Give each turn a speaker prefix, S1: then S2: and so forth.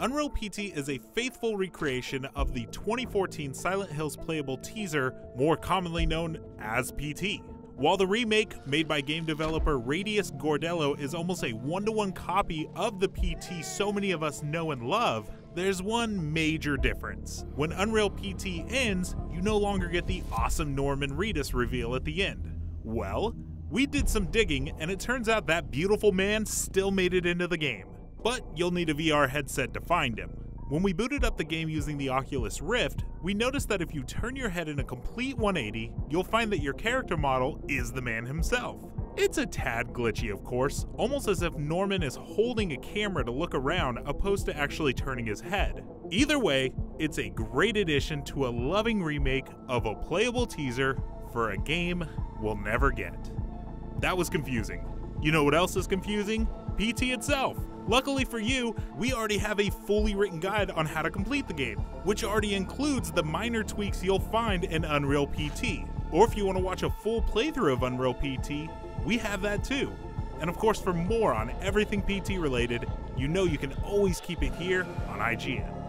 S1: Unreal PT is a faithful recreation of the 2014 Silent Hills playable teaser, more commonly known as PT. While the remake, made by game developer Radius Gordello, is almost a one to one copy of the PT so many of us know and love, there's one major difference. When Unreal PT ends, you no longer get the awesome Norman Reedus reveal at the end. Well, we did some digging, and it turns out that beautiful man still made it into the game but you'll need a VR headset to find him. When we booted up the game using the Oculus Rift, we noticed that if you turn your head in a complete 180, you'll find that your character model is the man himself. It's a tad glitchy, of course, almost as if Norman is holding a camera to look around opposed to actually turning his head. Either way, it's a great addition to a loving remake of a playable teaser for a game we'll never get. That was confusing. You know what else is confusing? PT itself. Luckily for you, we already have a fully written guide on how to complete the game, which already includes the minor tweaks you'll find in Unreal PT. Or if you want to watch a full playthrough of Unreal PT, we have that too. And of course, for more on everything PT related, you know you can always keep it here on IGN.